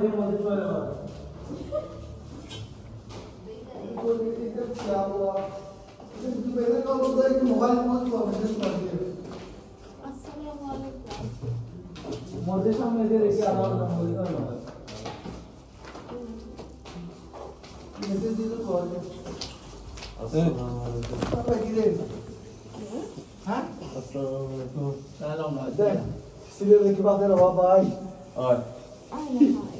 mandei uma declaração. Depois eu fiquei campeado lá. Eu disse, bem, eu não dei que não vale quanto a gente fazer. Mandei essa mulher aqui a hora da mulher da nossa. Necessito agora. Tá pra direita. Hã? Assalamualaikum. Se liga que bateram a babá. Olha. Ai, não,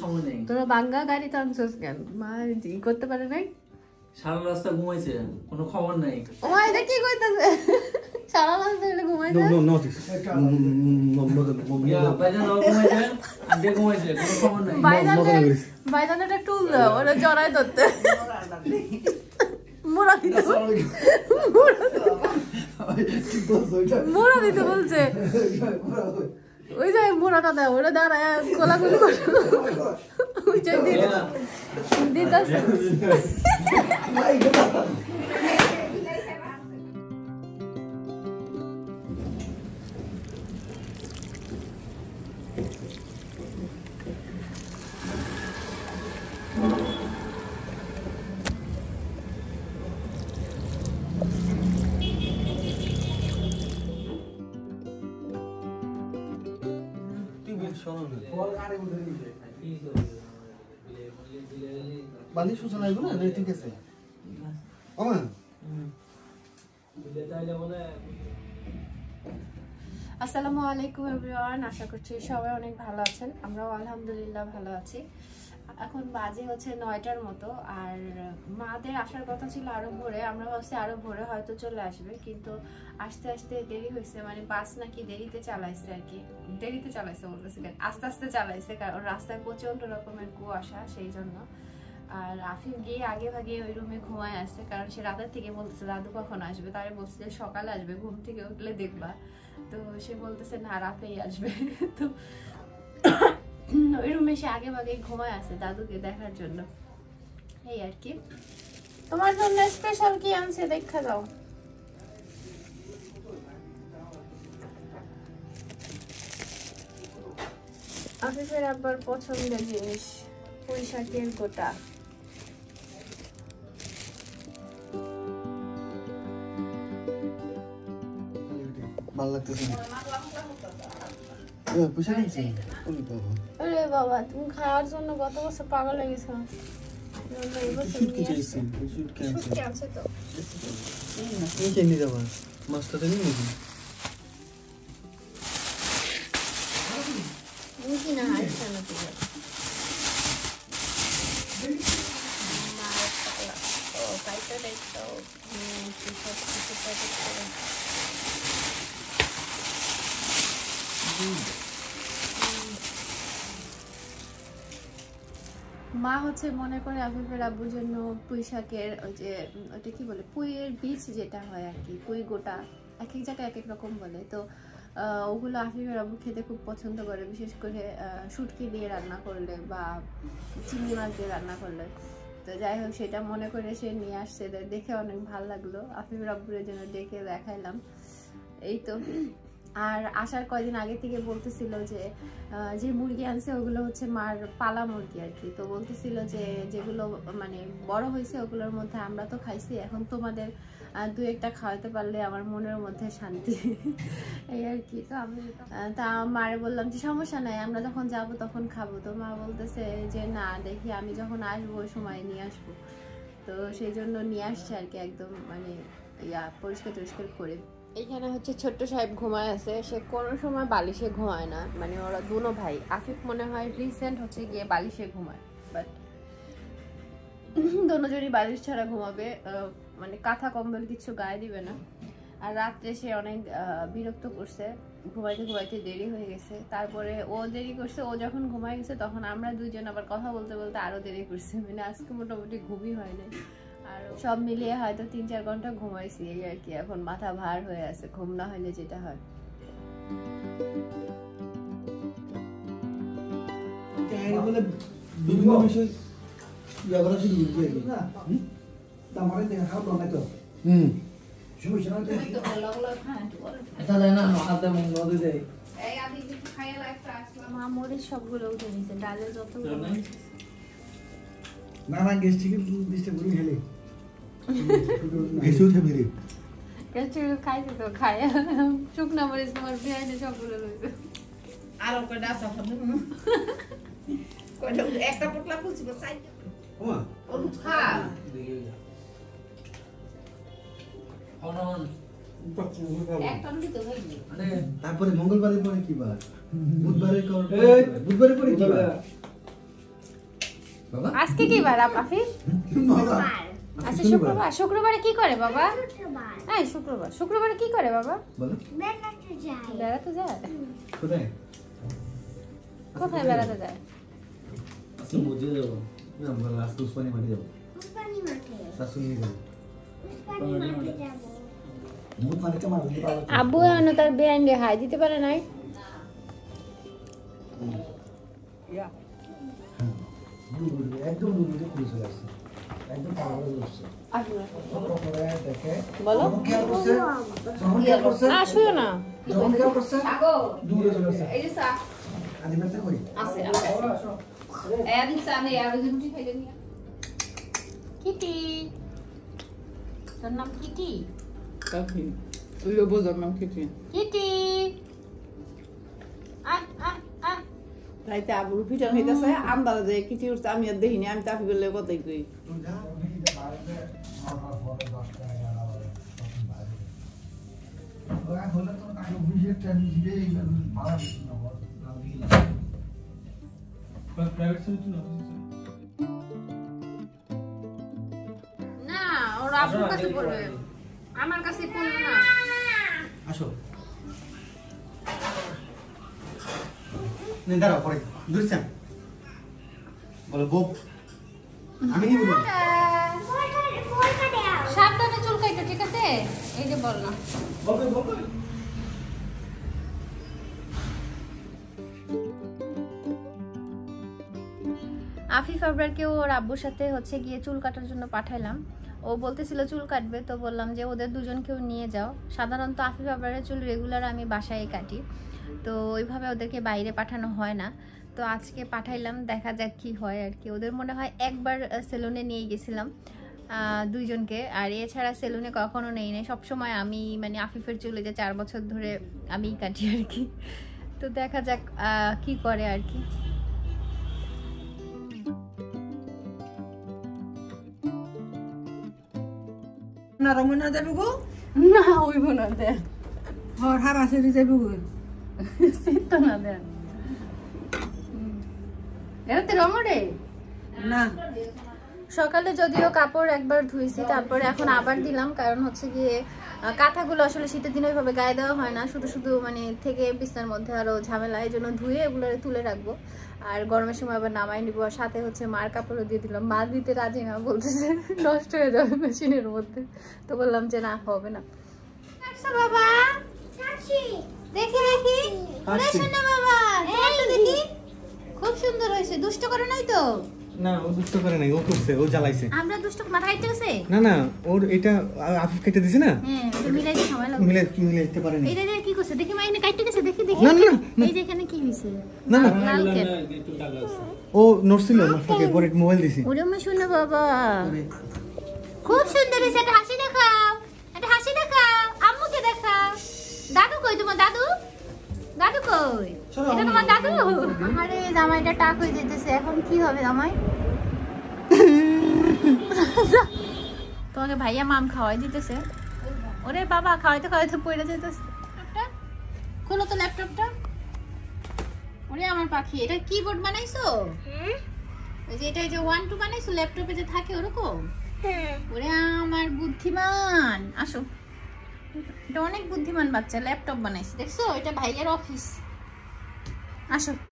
সময় নেই। তোরা বাঙ্গা গাড়ি টানছিস কেন? মা ই করতে পারে নাই? সারা রাস্তা ঘুমাইছে কোনো খবর নাই। ও এটা কি কইতাছে? সারা রাত ধরে ঘুমাইছে জড়াই ধরতে। মোড়া দিতে বলছো ওইটা মোড়া দিতে বলছে। ওই যে মোড়াটা দেয় ওরা দাঁড়ায় কোলাকুলি করে ওই যে দিতে বালি সূচনা এগুলো ঠিক আছে। আসসালামু আলাইকুম এভরিওয়ান আশা করছি সবাই অনেক ভালো আছেন। আমরাও আলহামদুলিল্লাহ ভালো আছি। এখন বাজে হচ্ছে নয়টার মতো, আর মাদের আসার কথা ছিল আরও ভোরে, আমরা ভাবছি আরও ভোরে হয়তো চলে আসবে, কিন্তু আস্তে আস্তে দেরি হয়েছে মানে বাস নাকি দেরিতে চালাইছে আর কি, দেরিতে চালাইছে বলতেছিলেন, আস্তে আস্তে চালাইছে, কারণ রাস্তায় প্রচণ্ড রকমের কুয়াশা সেই জন্য আর আফিফ গিয়ে আগে ভাগে ওই রুমে ঘুমায় আসছে, কারণ সে রাতের থেকে বলতেছে, দাদু কখন আসবে? তারে বলছে যে সকালে আসবে, ঘুম থেকে উঠলে দেখবা। তো সে বলতেছে, না, রাতেই আসবে। তো সে আগে ভাগে ঘুমায় আছে দাদুকে দেখার জন্য। এই আর কি। তোমার জন্য স্পেশাল কি আনছে দেখা যাও আফিফের আব্বার পছন্দের জিনিস পুঁই গোটা। ভালো লাগতেছে নিয়েছি ওরে বাবা আরে বাবা তুমি খাওয়ার জন্য গত বছর পাগল হয়ে গেছো শুট কি চাইছি শুট কে আছে শুটকি মা হচ্ছে মনে করে আফিফের আব্বুর জন্য পুঁই শাকের ওই যে ওটা কি বলে, পুঁইয়ের বীজ যেটা হয় আর কি, পুঁই গোটা, এক এক জায়গায় এক এক রকম বলে। তো ওগুলো আফিফের আব্বু খেতে খুব পছন্দ করে, বিশেষ করে শুটকি দিয়ে রান্না করলে বা চিংড়ি মাছ দিয়ে রান্না করলে। তো যাই হোক, সেটা মনে করে সে নিয়ে আসছে দেখে অনেক ভালো লাগল। আফিফের আব্বুরের জন্য ডেকে দেখাইলাম। এই তো। আর আসার কয়দিন আগে থেকে বলতেছিল যে যে মুরগি আনছে ওগুলো হচ্ছে মার পালা মুরগি আর কি। তো বলতেছিল যে, যেগুলো মানে বড় হয়েছে ওগুলোর মধ্যে আমরা তো খাইছি, এখন তোমাদের দু একটা খাওয়াতে পারলে আমার মনের মধ্যে শান্তি। এই আর কি। তো আমি তা মারে বললাম যে, সমস্যা নাই, আমরা যখন যাব তখন খাব। তো মা বলতেছে যে, না, দেখি আমি যখন আসব সময় নিয়ে আসব। তো সেই জন্য নিয়ে আসছে আর কি, একদম মানে ইয়া পরিষ্কার টরিষ্কার করে। এখানে হচ্ছে ছোট্ট সাহেব ঘুমায় আছে। সে কোনো সময় বালিশে ঘুমায় না। মানে ওরা দুনো ভাই। আফিফ মনে হয় রিসেন্ট হচ্ছে গিয়ে বালিশে ঘুমায়। বাট দোনোজনই বালিশ ছাড়া ঘুমাবে। মানে কাঁথা কম্বল কিছু গায়ে দিবে না। আর রাত্রে সে অনেক বিরক্ত করছে। ঘুমাইতে ঘুমাইতে দেরি হয়ে গেছে। তারপরে ও দেরি করছে। ও যখন ঘুমাই গেছে, তখন আমরা দুইজন আবার কথা বলতে বলতে আরও দেরি করছে। মানে আজকে মোটামুটি ঘুমই হয়নি আর সব মিলিয়ে হয়তো তিন চার ঘণ্টা ঘুমাইছি এই আর কি। এখন মাথা ভার হয়ে আছে ঘুম না হলে যেটা হয়। বিভিন্ন বিষয় ব্যবহার শুরু করতে তামারে দেখা খাওয়া তো? হুম। সমস্যা নাই তো তাহলে না হাতে মঙ্গ দিয়ে দেয় এই আমি কিছু খাইয়ে লাগতে আসলাম মা সবগুলো উঠে নিছে ডালে যতগুলো নাই? মরিচ আছে। না না গেস্টিকে ডিস্টার্ব করি খেলে। ভেসে উঠে বেরিয়ে। একটু খাইছে তো খায়। শুকনা মরিচ তোমার বিয়াইনে সবগুলো লইবে আর কয়টা একটা পোটলা ওমা। ওর খা তারপরে মঙ্গলবারের পরে কি বার? বুধবারের কর বুধবারের পরে কি বার? বাবা। আজকে কি বার মজা আচ্ছা শুক্রবার। শুক্রবারে কি করে বাবা? হ্যাঁ শুক্রবার শুক্রবারে কি করে বাবা? বলো। বেড়াতে যায়। কোথায়? কোথায় বেড়াতে যায়? আজকে বুঝে না আমরা লাস্ট উসমানি মাঠে যাব। শাশুড়ি নিয়ে যাব। মুখ কেমন দিতে আব্বু এখনও তার বেআইনে হাই দিতে পারে নাই? একদম পুলিশ আসছে একদম হয়ে আসছে। কিটি তোর নাম Kitty. Lobo sagt man Kaffee. Kitty রাইতে আবুর পিঠা হইতেছে আন্দাজ যে কিছু উঠছে আমি আর দেখিনি আমি চাকরি করলে কথাই কই। না ওর কাছে আমার কাছে না। আসো। দাঁড়াও পরে দুরছেন। বলো বউ আমি কি বলব? সাবধানে চুলকাইতো ঠিক আছে? এই যে বল না। বলবে বলবে। আফিফ আবরারকে ওর আব্বুর সাথে হচ্ছে গিয়ে চুল কাটার জন্য পাঠাইলাম। ও বলতেছিল চুল কাটবে। তো বললাম যে ওদের দুজনকেও নিয়ে যাও। সাধারণত আফিফ আবরারের চুল রেগুলার আমি বাসায় কাটি। তো ওইভাবে ওদেরকে বাইরে পাঠানো হয় না। তো আজকে পাঠাইলাম দেখা যাক কি হয় আর কি। ওদের মনে হয় একবার সেলুনে নিয়ে গেছিলাম দুইজনকে। আর এছাড়া সেলুনে কখনো নেই নাই। সবসময় আমি মানে আফিফের চুলে যে চার বছর ধরে আমিই কাটি আর কি। তো দেখা যাক আহ, কি করে আর কি। না রমনা যাবে গো? না হইব না দেন হর হার আছে যাবে গো। শীত না দেন এরাতে রমরে না সকালে যদিও কাপড় একবার ধুইছি তারপরে এখন আবার দিলাম কারণ হচ্ছে গিয়ে কাঁথাগুলো আসলে শীতের দিনে ওইভাবে গায়ে দেওয়া হয় না শুধু শুধু মানে থেকে বিছনার মধ্যে আরও ঝামেলা এই জন্য ধুয়ে এগুলো তুলে রাখব। আর গরমের সময় আবার নামাই নিবো আর সাথে হচ্ছে মার কাপড়ও দিয়ে দিলাম। মা দিতে রাজি না বলতেছে নষ্ট হয়ে যাবে মেশিনের মধ্যে। তো বললাম যে না হবে না। আচ্ছা বাবা দেখি দেখি। ওরে শোনো বাবা? তোমারটা দেখি খুব সুন্দর হয়েছে। দুষ্ট করে নাই তো? না ও দুষ্ট করে নাই ও করছে ও জ্বালাইছে। আমরা দুষ্ট মাথা গেছে? না না ওর এটা আফিফ কেটে দিছে না? হ্যাঁ মিলাইতে সময় লাগবে। মিলে কি মিলে দিতে পারেনি এইটা কি করছে? দেখি মা এখানে কাটতে গেছে দেখি দেখি। না, না, না। এই যে এখানে কি হইছে? না না। লাল কেন ও নড়ছিল মাথাকে পরে মোবাইল দিছি। ওরে মা শুনো বাবা। খুব সুন্দর হয়েছে একটা জামাইটা টাক হয়ে যেতেছে এখন কি হবে জামাই? তোমাকে ভাইয়া মাম খাওয়াই দিতেছে। ওরে বাবা খাওয়াইতে খাওয়াইতে পড়ে যেতেছে। ল্যাপটপটা? খোলো তো ল্যাপটপটা। ওরে আমার পাখি এটা কিবোর্ড বানাইছো? ওই যে এটা যে ওয়ান টু বানাইছো ল্যাপটপে যে থাকে ওরকম? ওরে আমার বুদ্ধিমান। আসো। এটা অনেক বুদ্ধিমান বাচ্চা ল্যাপটপ বানাইছে। দেখছ এটা ভাইয়ের অফিস আসো।